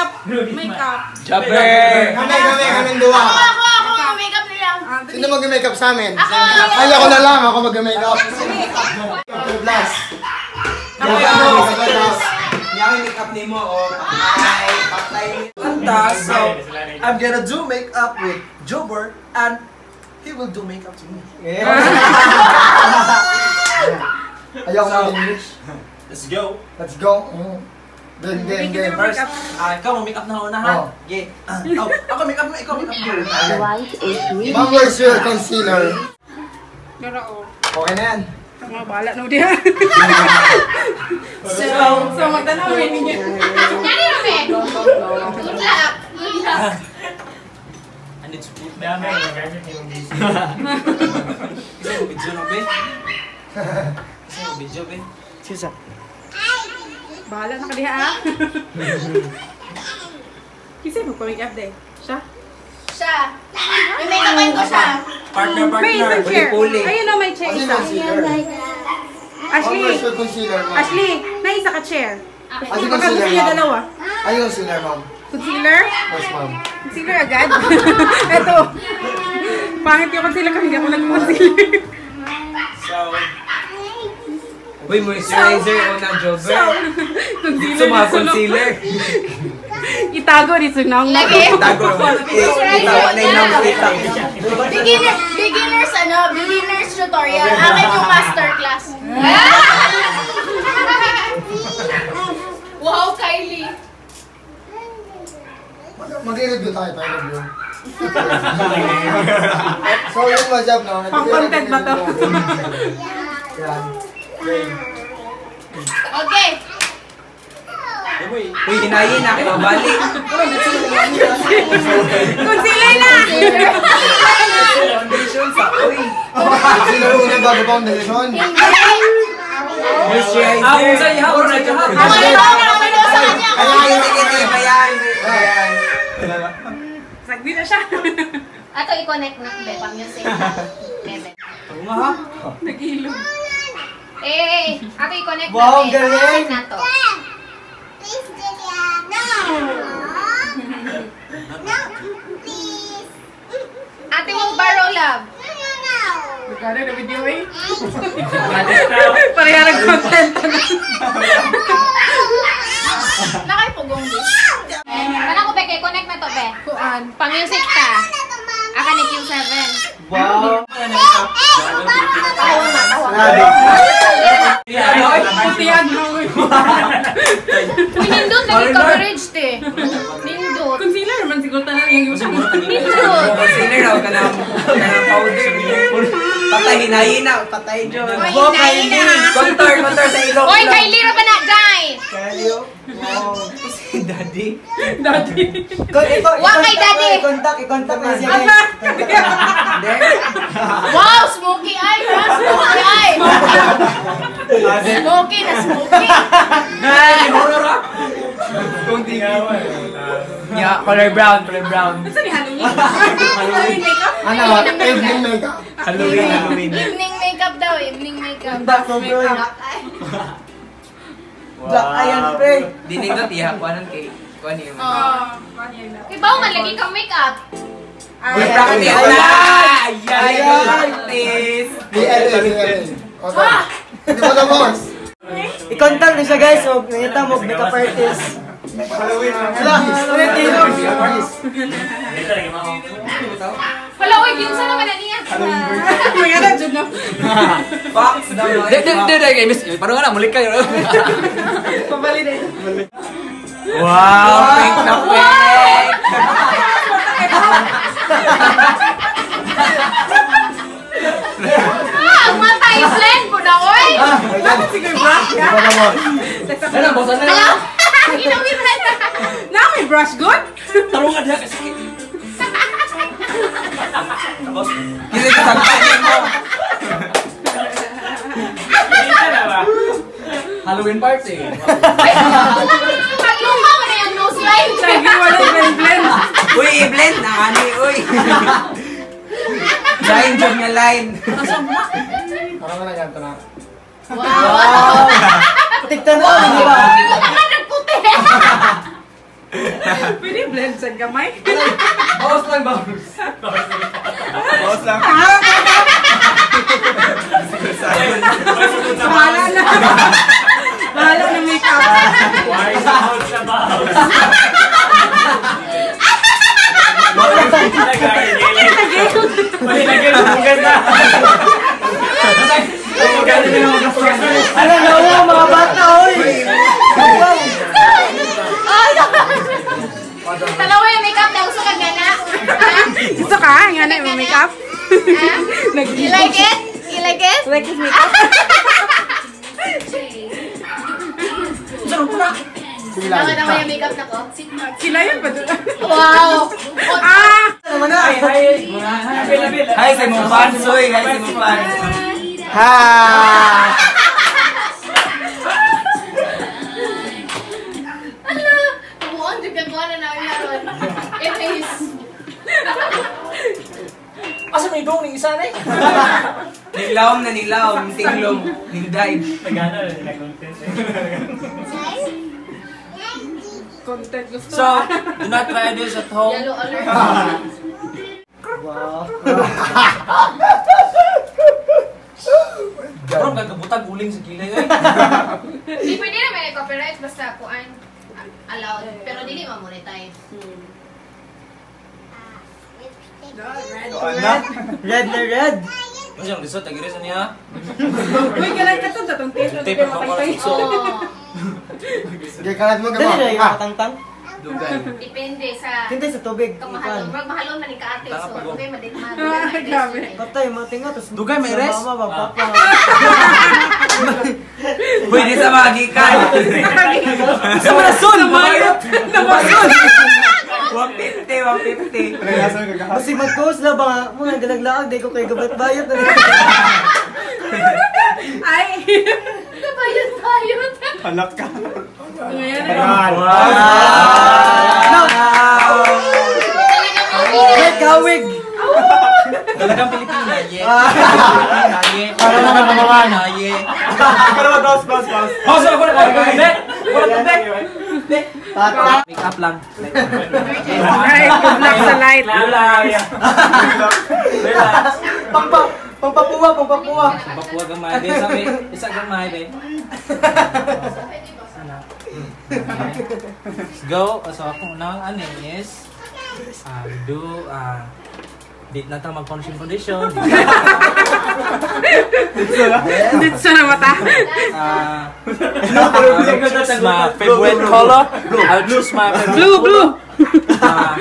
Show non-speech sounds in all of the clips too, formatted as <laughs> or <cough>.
makeup. Makeup. Jaber! Kami, kami, kami dua. Ako, ako, ako, makeup nila. Ah, Sino mag-makeup sa amin? Ako! Ay, ako na lang. Ako mag-makeup. Plus. Ako, Ako, ako. plus. Yung make-up ni mo, oh, patay, patay. Anta, so, I'm gonna do make-up with Jober, and he will do make-up to me. <laughs> Ayaw ko ng English. Let's go. Let's go. Mm. Game, game, game. First, ah, ikaw mag-make up na una, ha? Oh. Okay. Ah, oh, ako make-up mo, ikaw make-up mo. White is really Ma'am, where's your concealer? Pero, oh. Okay na yan. Mga bala na diya. so, so magtanawin ninyo. Nani na, me? Good luck. And it's good. Dami, nagamit yung busy. Kasi mo video na, be? Kasi <laughs> mo video, <laughs> be? Sisa. Bahala na ka diha, ah. Kasi magpa-make up day. Siya? Siya. May make-upan ko siya. Partner, partner. Puli-puli. Ayun na, may chair isa. Ashley? Ashley, na isa ka chair. Kasi Baka gusto niya dalawa. Ay, concealer, ma'am. Concealer? Yes, ma'am. Concealer agad? <laughs> Ito. Pangit yung concealer kasi hindi ako nag-concealer. So, Uy, moisturizer o <laughs> <laughs> na Jober. Dito mga concealer. Itago ni Sunong. Lagi. Tago. Eh, itawa na yung nakita. Beginner, beginners, ano, beginners tutorial. Akin yung masterclass. <laughs> wow, Kylie. Mag-review tayo, tayo review. so, yung mga job, no? Pang-content ba to? Yan. Okay. Uy, hinayin na kayo, balik. Concealer na! Foundation sa, uy. Concealer una bago foundation. Moisturizer. Ah, kung sa'yo, kung sa'yo. Ako na ako, ako na sa kanya. Ako Ayan, na. sige, sige, ayan. Ayan. Sagdi na siya. Ato i-connect na, be, pang music. <laughs> Bebe. Tuma ha? Nag-ilog. Eh, ato i-connect na, Wow, galing. Connect na to. Please, Julia. No. No, please. Ate mo borrow love. No, no, no. Magkano na video eh? <laughs> Pareha nag-content na. Nakay-pugong di. Kana ko, be, kay connect na to, be. Kuan. Pang music ta. Aka ni Q7. Wow. Nindot, lagi coverage, te. Nindot. Concealer man siguro tanan yung gusto mo. Nindot. Concealer daw ka ng powder. Patay, hinayin na. Patay, John. Oy, hinayin na. Contour, contour sa ilong. Oy, Kylie ra ba na, guys? Kayo. Wow. Si Daddy. Dati. Wa kay daddy. I-contact, i-contact na siya. Wow, smoky eye, ha? Smoky eye. Smoky na smoky. Ay, horror ah. Kunti Yeah, color brown, color brown. Saan ni Halloween? Halloween makeup? Ano? Evening makeup. Halloween, Halloween. Evening makeup daw, evening makeup. Black sobrang. Black ayan, pre. Dinig na tiyak, kuhanan kay. Kuhan niyo. Oh. Kanyan na. Ibaw man lagi kang makeup. Ay, practice Ayan. na! Ayan! Practice! Di LA, di LA. Okay. Hindi mo na, boss. I-contact niyo siya guys, o nakita mo, makeup artist. Wala. Ulit, Tino. Dito, lagi mo ako. Hala, oy, ginsa naman na niya. May anak dyan na. Fox daw. Hindi, hindi, hindi, miss. Parang nga na, mulik kayo. Pabali na Wow! Pink na pink! Ah, ang mata is blend ko na, oy. Dapat siguro brush ka. Hindi mo na, boss. Ano, bosan na Hala, ginawin na na. Na, may brush good? Tarungan diha kasi. Ka sagpanin mo. Na? Halloween party. Pagluha mo na yung nose line. Lagi wala blend blend. Uy, i-blend na kani, uy. Line job niya line. Parang na yan, ito na. Wow. Tignan mo, di ba? Hindi mo naman nagputi. Pwede blend sa gamay. Bawas lang, bawas. Bawas lang. Bahala na. Bahala na makeup. Why is out sa bahaw? Mali na ganyan, bukas na. Ano na mo, mga bata, oy! Dalawa yung makeup na gusto ka gana. <laughs> Gusto ka? Nga na yung makeup? You like it? You like it? Like his makeup? Dalawa naman yung makeup na ko. Sila yun ba doon? Wow! Ah! Ano na? Hi sa mong fans, oy. Hi sa mong fans. Ha! Asa may dong ning isa na eh? Nilawom na nilawom. Tinglong. Nildive. Nagano, nag-content eh. Content gusto. So, do not try this at home. Yellow alert. Bro, kagabutag uling sa kilay eh. Hindi pwede na may copyright basta kuan allowed. Pero dili ma-monetize. Red na red. Ano siyang lisod, tagiris niya? Uy, kailan ka ito? Datong tito. Tape Tape ang makatay. So, Oo. Kaya kalat mo Dali na gaba. yung Ah, tangtang. Dugay. Depende sa Hindi sa tubig. kung mahalon. Mag mahalon man ni kaate. Tanga So, okay, madigman. <laughs> Ah, grabe. Patay, matinga. Dugay, may res? Mama, papa. Pwede sa mga gikan. Sa malason! Namayot! Namayot! 150, 150. Kasi mag-post na ba? Muna galaglaag. Di ko kay gabat bayot na <laughs> Ay! Bayot, bayot. Halak ka. Ngayon na. Red kawig. Talagang Pilipina, ye. Para naman kamawan. Ye. Pero boss, boss, boss. Boss, ako na kayo. Hindi! Wala pa, hindi! Tata. Make up lang. Ay, good luck sa light. Relax. Relax. Pangpa, pangpapuwa, pangpapuwa. Bapuwa gamay. Sabi, isa gamay, be. Go. So, akong unang ano is, ah, do, ah, na tayo mag-condition condition. Dito <laughs> sa na mata. Ah, I'll choose my favorite color. I'll choose my favorite Blue, blue. Ah,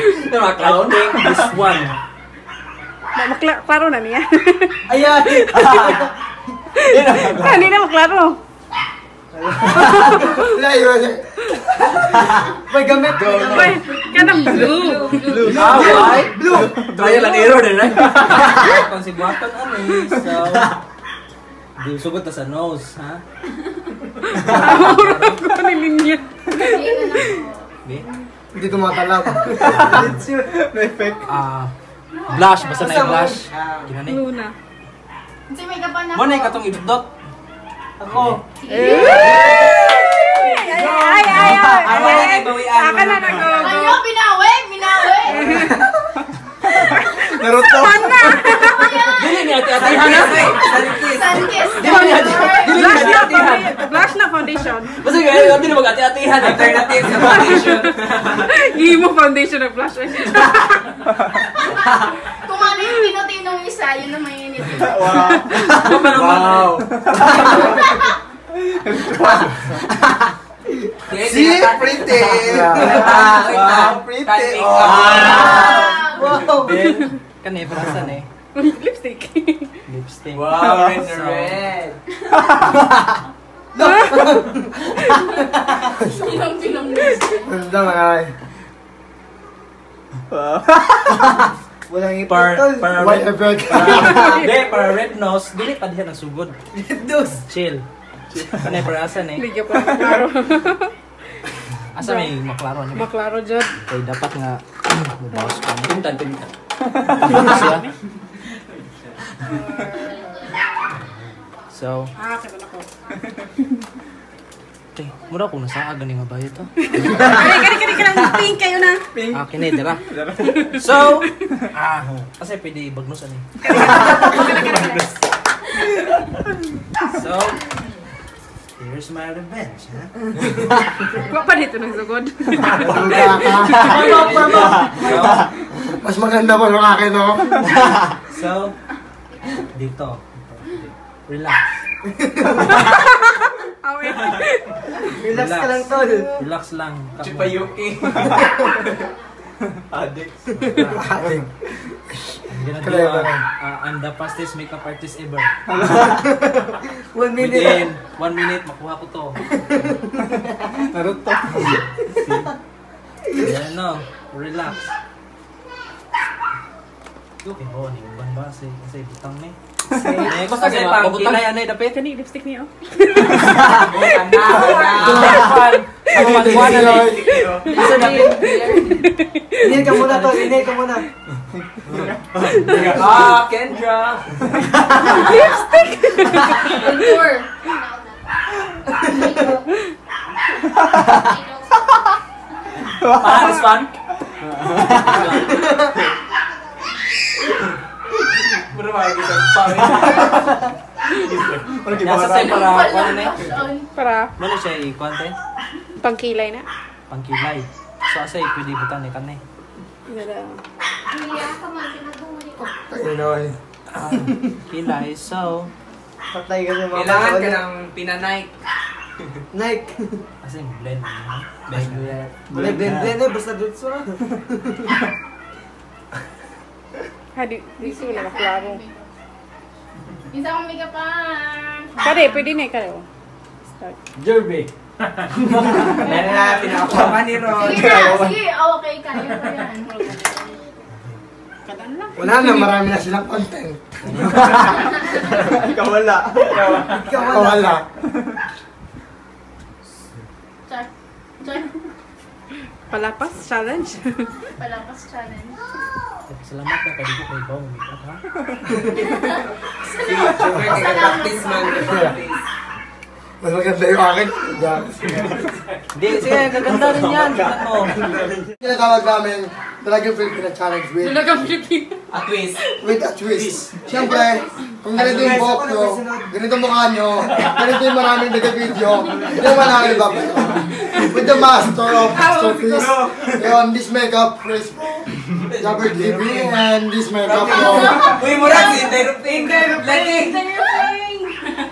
I'll take this one. Makla- Klaro na niya. Ayan. <laughs> Hindi na maklaro. Layo na. May gamit. Ay, kanang blue. Ah, why? Blue. Trial and error din, right? Kung si Buhaton, ano eh. So, di sugot na sa nose, ha? Aurang ko ni Linya. Di? Hindi tumatalab. Ah, blush. Basta na yung blush. Kinanay. Blue na. Kasi may kapan na Mo na yung katong idot. Ako. Ay, ay, ay, ay. Ako na nagbawian. Aka na nag Ayo, binawi, binawi. Naruto. Dili ni ati-atihan na. Sunkist. Blush na foundation. Blush na foundation. Basta ganyan, hindi na mag-ati-atihan. Alternative sa foundation. Hindi mo foundation na blush. Kung ano yung tino-tinong isa, yun naman yun yun. Wow. <laughs> See? Pretty. Wow, pretty. Oh. Wow. Kanay, parasan eh. Lipstick. Lipstick. Wow, red na So, red. Pinong-pinong. Ganda mga ay. Walang ipot. Per, tol. White red, effect. Hindi, para red nose, dili pa diyan ang sugod. Dos. Chill. Kanay, parasan eh. Hindi ka pa. <laughs> Asa may maklaro niya. Maklaro dyan. Kaya dapat nga, mabawas ka. Pintan, pintan. <laughs> So, Ah, kailan ako. Tay, mura ko nasa aga ni nga bayad to. Kani, kani, kani, kani, pink kayo na. Ah, kini dira. So, <laughs> ah, kasi pwede bagnos ani. so, here's my revenge, ha? Kuha <laughs> pa dito ng sugod. Ka. <laughs> Mas maganda pa ng akin, no? <laughs> So, dito. dito. Relax. Relax ka lang, tol. Relax lang. Chupa Yuki. Adik. Clever. uh, I'm the fastest makeup artist ever. <laughs> One minute. Within one minute, makuha ko to. <laughs> Naruto. Yan no, relax. Okay, oh, ni ubang ba? Kasi, butang ni. Next, Basta kasi Pangki. pabutang na yan eh, dapit. Kani, lipstick niyo. <laughs> Magkuha na lang. Isa dapit. Inhale ka muna, tol. Inhale ka muna. Ah, Kendra. Contour. Paano, Swan? Pero makikita <laughs> pa. Nasa tayo para, ano na eh. Para Ano siya i-kwante? pangkilay na. Pangkilay. So, asay, pwede butang ni kanay. Pinoy. Kilay, so, Patay ka sa mga Kailangan ka ng pinanay. <laughs> Nike. kasi blend. Blend, blend, blend eh. Basta dito sa. <laughs> Ha, di, di ko na klaro. Isa akong makeup ah. Kade, pwede na. Start. Jerby. Yan na, pinakapaman ni Ron. Sige na, sige. Oh, okay, kaya ko yan. Wala na, marami na silang content. Ikaw wala. Ikaw wala. Char. Char. Palapas challenge. Palapas challenge. Salamat na, pwede ko kayo ba makeup ha? Super, practice man. Practice. Mas maganda yung akin. Hindi, sige, gaganda rin yan. Tingnan mo. Tinatawag namin talagang Filipino challenge with Talagang Pilipino. A twist. with a twist. Siyempre, kung ganito yung buhok nyo, ganito yung mukha nyo, ganito yung maraming nag-video, hindi naman namin babalo. With the master of masterpiece, yun, this makeup is Jabber TV, and this makeup Uy, murag si interrupting. Letting.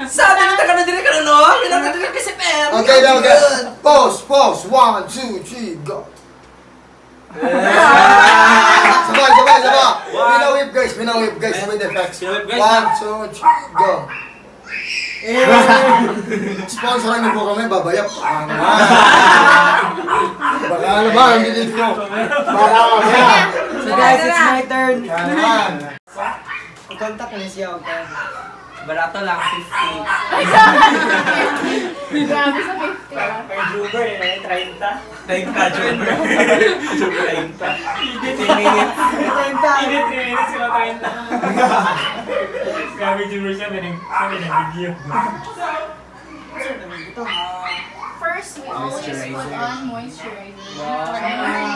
Sabi kita ka na diri ka na no? Pinaka diri kasi Pem. Okay, now, okay. Pause, pause. One, two, three, go. <laughs> Sabay, sabay, sabay. Pinawip, guys. Pinawip, guys. Effects. Pinawip, guys. One, two, three, go. Eh, sponsoran niyo po kami, babayap. Baka naman, ang bilis ko. Baka naman. So guys, it's my turn. Baka naman. I-contact niyo siya, okay? Barato lang, 50. <laughs> Grabe sa 50 ah. May Juber eh, 30. Thank ka, Junior. Junior, thank ka. 15 minutes. Init, 3 minutes sila 30. Grabe Juber siya, may nag- may nag-video. First, we always put on moisturizer before any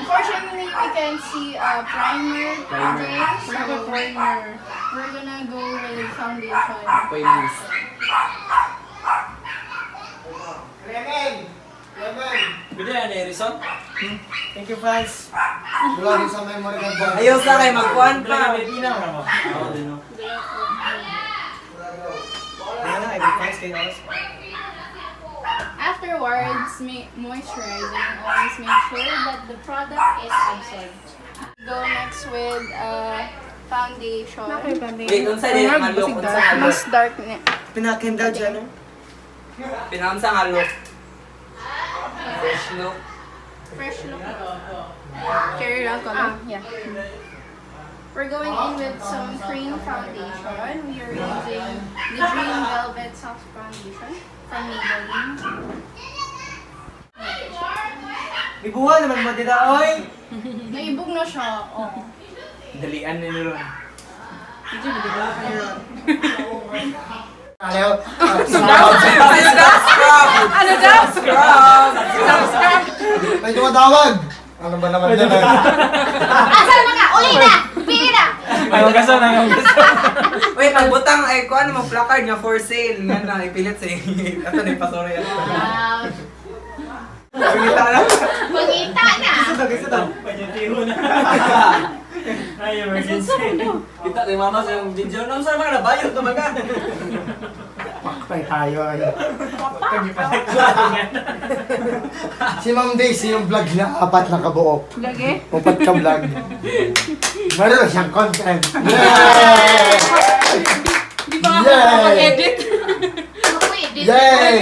Unfortunately, we can see a primer today, so we're gonna go with foundation. Playlist. Pwede yan eh, Rizon? Thank you, fans. Wala rin sa memory card ba? Ayaw sa kayo, magkuhan pa. May pinaw na mo. Oo, din no. Ano na, every fans kayo oras. Afterwards, ma- moisturizing. Always make sure that the product is absorbed. Go next with uh, foundation. Wait, unsa din ang alok? Unsa ang alok? Mas dark niya. Pinakindal dyan, eh. Pinakam sa. Fresh look. Fresh look. Cherry red color? yeah. We're going in with some cream foundation. We are using the Dream Velvet Soft Foundation from Maybelline. Ibuha naman mo dila, oy! Naibog na siya. Oh. Dalian ni Ron. Ayaw. Let's go! Subscribe! Ano daw? Subscribe! Subscribe. May tumatawag! Ano ba naman yan eh? Asa na ka? Uli na! Na! Magaso na yung gusto. Wait, ang butang ay kuan mo placard nga for sale nga na ipilit sa ato ni pasore yan. Wow. Pagkita na. Pangita na. Panyatiho na. <laughs> Ay, emergency. Kita ni mama sa yung video. Nang sa mga nabayot naman ka. Pakpay tayo yan. Si Ma'am Daisy yung vlog niya, apat na kabuok. Lagi. Upat ka vlog. <laughs> Meron na siyang content. Yeah! Hindi pa nga ako Yay! makapag-edit. Ako edit. Yay!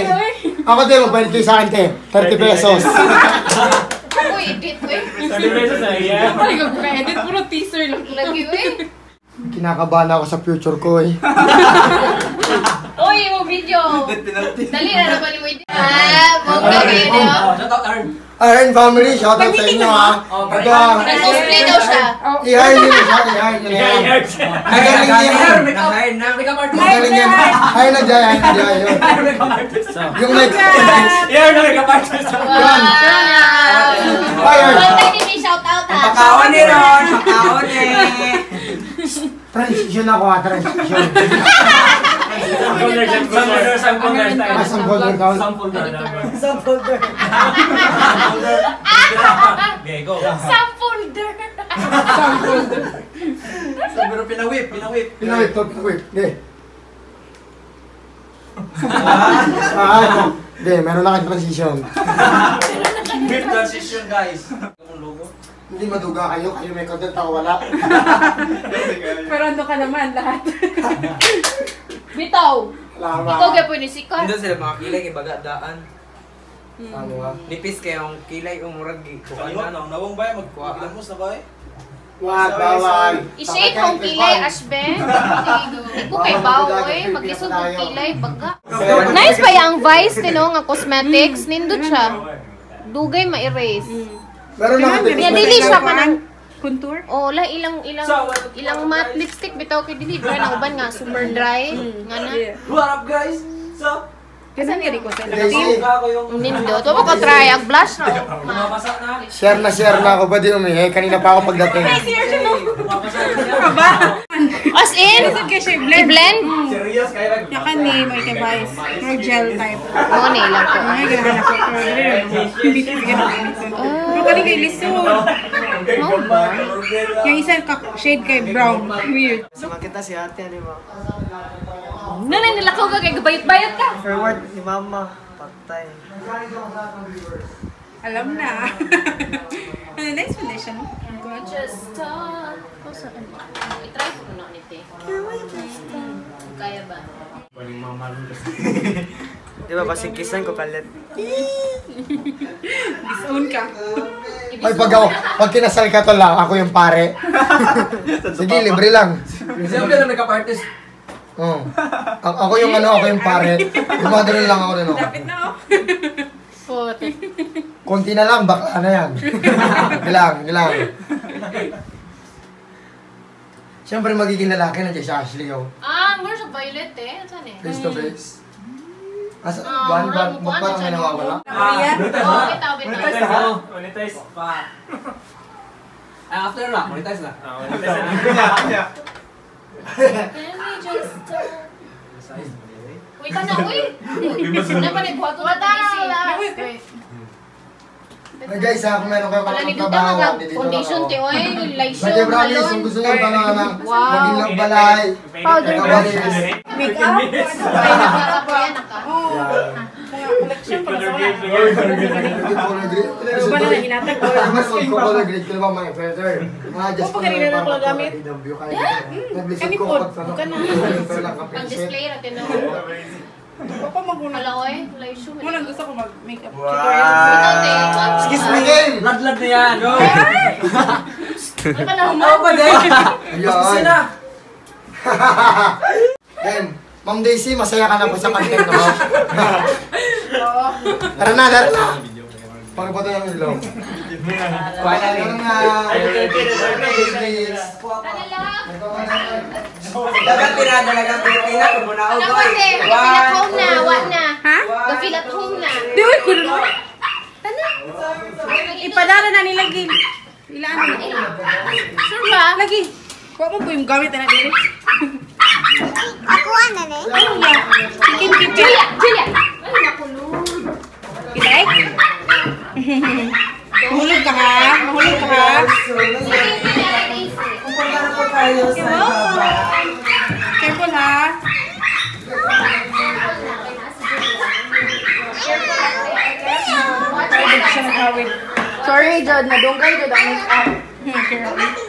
Ako din, magbayad kayo sa akin, te. 30 pesos. Ako edit, eh. Sabi mo sa iya. Hindi ko ka-edit. Puro teaser lang. Lagi, eh. Kinakabahan ako sa future ko eh. Uy, mo video. Dali na naman ni mo edit. Ah, mong video. Oh, shout out Arn. Iron Family, shoutout sa inyo ha. Ito, Nag-cosplay daw siya. i-hire nyo na siya, i-hire nyo na yan. Magaling yan. Magaling yan. Hire na dyan, hire na dyan. yun. Yung next, Yan na makeup artist. Yan. Wow. Fire. Bantay din ni shout out ha. Pakaon ni Ron. Pakaon ni. transition ako ha, transition. <laughs> Sample sample sample next time. Ah, sample doon, down. Sample doon. Okay, go. Some folder. So, pero pinawip, pinawip. Pinawit to, pinawit. Hindi. Ah, ano? Hindi, meron na kayong transition. Whip transition, guys. Ang logo. Hindi maduga kayo, kayo may content ako wala. <laughs> Pero ano ka naman lahat. <laughs> Bitaw. Wala Ikaw gaya po ni Sika. Hindi sila mga kilay kay baga daan. Ano nga? Nipis kay ang kilay umurag gi. Ayun, nawang nawang ba? Magkuha. na ba? Wag, bawal. I-shade kong kilay, Ashbe. <laughs> Hindi ko kay bao, eh. Pag-isog kong kilay, baga. Nice pa yung Vice, tino, nga cosmetics. Nindot siya. Dugay ma-erase. Meron na kayong Kaya dili siya pa ng... Contour? Oh, la ilang ilang ilang matte lipstick bitaw kay dili dry na uban nga super dry nga na. What up, guys? So, Kasi nga ko sa ko yung... Nindo, to ko try ang blush na. share na share na ako ba di umihi? Kanina pa ako pagdating. Mabasa na. Ka ba? As in, i-blend. Serious kayo lang. Yakan ni may device. Or gel type. Mo ni lang ko. Ay, gano'n ako. Ako. Hindi ko gano'n. Pero kani kay lisod. Yung isa ka shade kay brown. Weird. Sama kita si ate, di ba? Nanay nilakaw ka kay gabayot-bayot ka. Forward ni mama. Patay. Alam na. <laughs> Ano, nice foundation. Just talk. I-try ko na ni te. Kaya ba? <laughs> Di ba, pasingkisan ko palit. <laughs> Disown ka. Ay, pag ako, pag kinasal ka to lang, ako yung pare. <laughs> Sige, libre lang. Sino ba na makeup artist? Oh. A- ako yung ano, ako yung pare. Gumagano lang ako nun. oh. Lapit na oh. Put. Konti na lang, bakla na yan. <laughs> Ilang, ilang. Siyempre magiging lalaki na si Ashley, oh. Ah, more sa violet eh. Saan eh? Face to face. Ah, buwan ba, murag- magparang may ano, nawawala? Oh, bitaw, bitaw. Monetize na. Monetize. Pa. After na. Monetize na. Ah, monetize na. Can we just? Uy, ka na, uy! Ano pa nagbuhat ko na busy? Hey guys, ha, kung meron kayo Wala nga dito foundation lang ti ako. oy, show, Bate Brownies, kung gusto nyo Wow. maging lang balay. Powder Nakawalis. Make-up? Collection para sa wala. Color grade. Ano ba na hinatag ko? Mas mag-color grade ko naman mga feather. Mga just Opo, kanina na pala gamit. Nag-lisod Kani ko po, buka na. Pero lang ang pencil. display natin no. Papa maguna. Wala light show. Mulang gusto ko mag-makeup. Te, Excuse me, game! Blood-blood na yan. Go. Wala ka na Ano human. ba, guys? Ayun. na. Game. <laughs> Ma'am Daisy, masaya ka na po sa content mo. Tara na, tara na. Pag ba ito yung ilaw? Kuha na rin. Tara na. Please. Ano lang? Dagat Pina, dalagang Pilipina, kumunaog Ano ko ba, te? eh. Gafil at home na, wa na. Ha? Gafil at home na. Di, uy, kuno mo. Tana. Ipadala na nila, Gil. Ilaan na. Sure ba? Lagi. Kuha mo po yung gamit na dito. Ako na ne. Ano ba? Chicken kipit. Julia, Julia. Ay, nakulong. Kitay? Mahulog ka ha? Mahulog ka ha? Pupunta na po tayo sa baba. Careful ha? Sorry, Jod. Nadungkay, Jod. Ang make-up.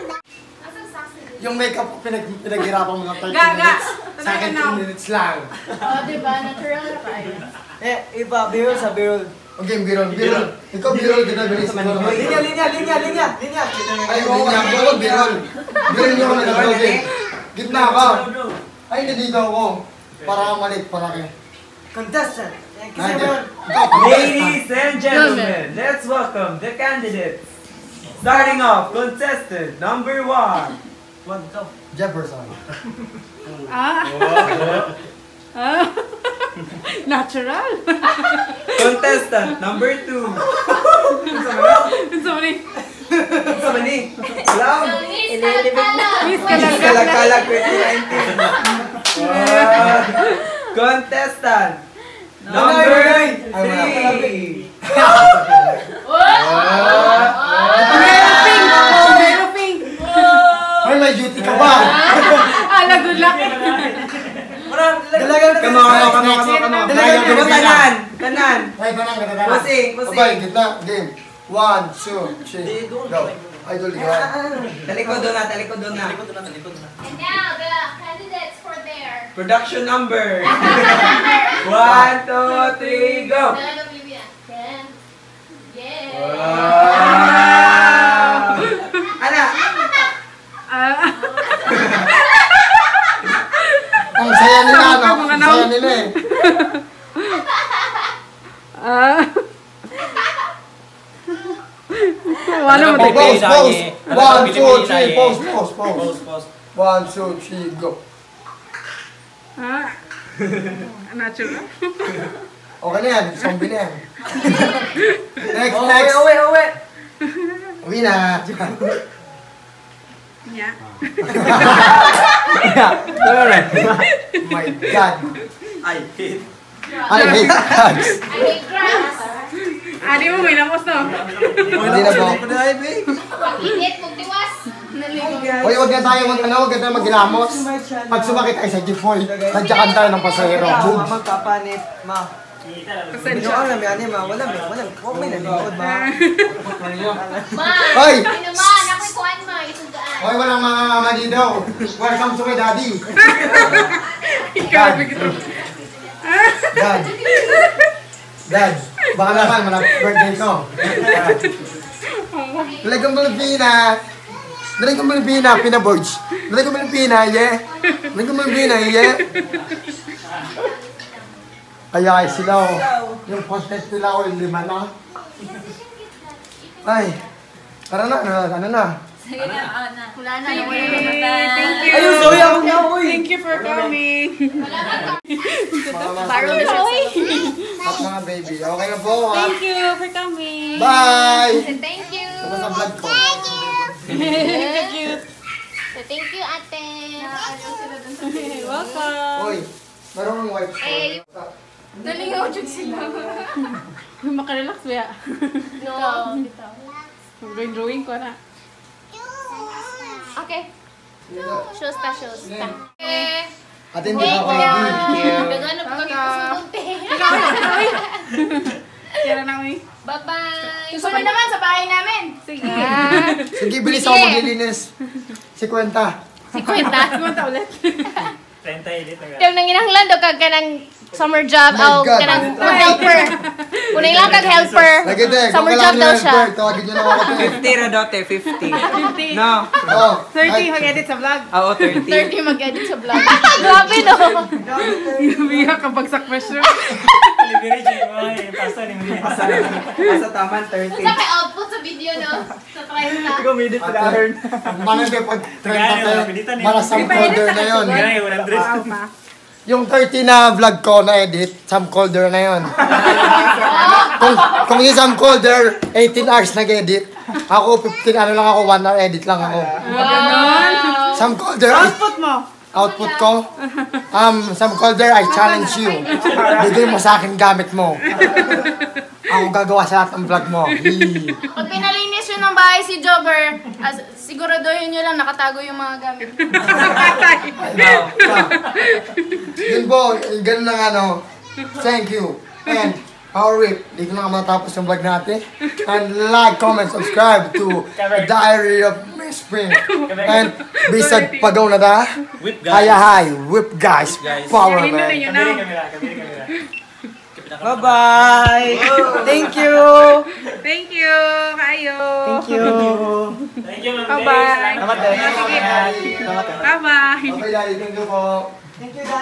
Yung makeup ko pinag pinaghirapan mo ng 30 Ga, ga. minutes. Sa akin, Tanaw. 2 minutes lang. Oh, diba? Natural na kayo. Eh, iba, birol sa birol. Okay, birol, birol. Ikaw birol, ginabilis mo naman. Linya, linya, linya, linya, linya. Ay, linya, birol, birol. Birol niyo ako na nag Gitna ka. Ay, nandito ako. Para. Contestant. Eh, Kasi Ay, meron. Ladies and gentlemen, let's welcome the candidates. Starting off, contestant number one. One, go. Jefferson. Ah. Ah. <laughs> Natural. Contestant number two. Sorry. Sa mani. Alam. Miss ka lang. Kalag-kalag 2019. Uh, contestant number three. Oh, merofing. Ay, may duty ka ba? <laughs> Ala, good luck. On, come on, come on. Dalagang Come on, Pilipina. tanan. Tanan. Ay, tanang, tanang. Pusing, pusing. Abay, gitna, game. One, two, three, go. Idol, ikaw. Talikod doon na, talikod doon na. And now, the candidates for there. Production number. <laughs> One, two, three, go. Ten. Yeah. Wow. Ana. Ah. Ang saya nila, no? Ang saya nila eh. Ah. Wala mo Ano Oh, ba? pause, pause. Ano One, two, three, pause, pause, pause. One, two, three, go. Ah. Natural. Okay na yan, zombie na yan. <laughs> Next, Uwi, next. uwi, uwi. Uwi na. <laughs> Yeah. My God. I hate. I hate hugs. I hate grass. Ah, di mo may lamos no? Hindi na po. Pag-init, pagtiwas. Hoy, huwag na tayo mag, ano, huwag na tayo maggilamos. Pag sumakit tayo sa G4, sadyakan tayo ng pasahero. Boom. Ma, magpapanit, ma. Hindi ko alam yan, ma. Wala, may, wala. Huwag may nalingkod, ma. Ma, Hoy! ano naman? Ako'y kuhan ma. Isugaan. Hoy, walang mga mama dito. Welcome to my daddy. Ikaw, bigito. Dad. Dad. Baka naman, malapit birthday ko. Dalag kong Pilipina. Dalag kong Pilipina, pinaborge. Dalag kong Pilipina, yeah. Dalag kong Pilipina, yeah. Kaya ay sila, oh. Yung content nila, oh, yung lima na. Ay. Tara na, ano, ano na. Wala na. Thank wala you. na. Thank you. Ayun, sorry ako nga, uy. Thank you for coming. Mga Baro mga, na, uy. at mga baby. Okay na po, ha? Thank you for coming. Bye! Thank you. Tapos ang vlog ko. Cute. So, thank you, ate. Welcome. Hoy, meron ng wife ko. Eh, Nalingaw dyan sila. Makarelax ba? No. Drawing-drawing ko na. Okay. Shows ta, shows ta. Eh, At hindi ka ako happy. Nagano pa kami kasunod, te. Kaya na uwi. Bye-bye. Susunod naman sa bahay namin. Sige. Sige, bilis ako maglilinis. Si Kwenta. Si Kwenta. Kumanta ulit. Yung nang inahanglan daw kag kanang summer job My o God. kanang helper. <laughs> Kunay lang kag helper. Lagi din, Summer job daw siya. tawagin nyo na ako. 50 ra dote, 50. No. Oh, 30 mag-edit sa vlog. Oo, 30. 30 mag-edit sa vlog. <laughs> Grabe no. Biya ka bagsak pressure. Sa taman, 30. Sa may output sa video, no? Sa 30. Gumidit sa earn. Mana din pag 30 tayo, para sa folder na yun. Wow pa. Yung 30 na vlog ko na edit, Sam Calder na yun. <laughs> kung, kung yung Sam Calder, 18 hours nag-edit, ako 15, ano lang ako, 1 hour edit lang ako. Sam Calder, Output mo. output ko, um, Sam Calder, I challenge you. Bigay mo sa akin gamit mo. Ako gagawa sa lahat ng vlog mo. Pag pinalinis yun ng bahay si Jobber, as, siguraduhin nyo lang nakatago yung mga gamit. <laughs> Yun po, yung ganun lang ano. Thank you. And, Power Whip, di ko na matapos yung vlog natin. And like, comment, subscribe to Diary of Miss Spring. And, bisag pagaw na da. Whip guys. Haya hi, whip guys, Guys. power Hindi na man. yun now. Bye-bye! Thank you! Thank you. Kayo. Thank you! Bye-bye. Salamat din. Bye-bye. Okay, daddy, thank you po.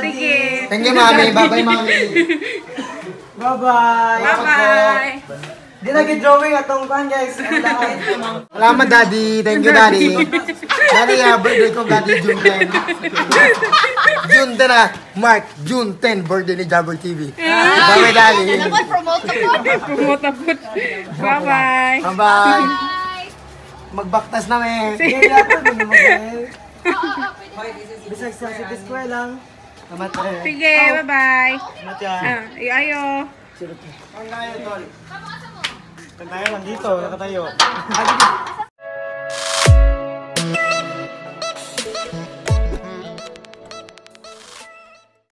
Sige. Thank you, mami. Bye-bye, mami. <laughs> Bye-bye! Bye-bye. Di lagi drawing atong kan guys. Salamat, daddy. Thank you, daddy. Daddy, uh, birthday ko, daddy, June 10. June 10 na. Mark, June 10, birthday ni Jabber TV. Bye-bye, daddy. Dapat promote ka po. Promote na po. Bye-bye. Bye-bye. Magbaktas na, me. Hindi ako din mag- Bisag sa si Biskway lang. Salamat eh. Sige, bye-bye. Ah, ayo. Ang kaya, tol. Kaya lang dito, nakatayo. <laughs>